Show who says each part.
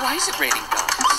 Speaker 1: Why is it raining dogs?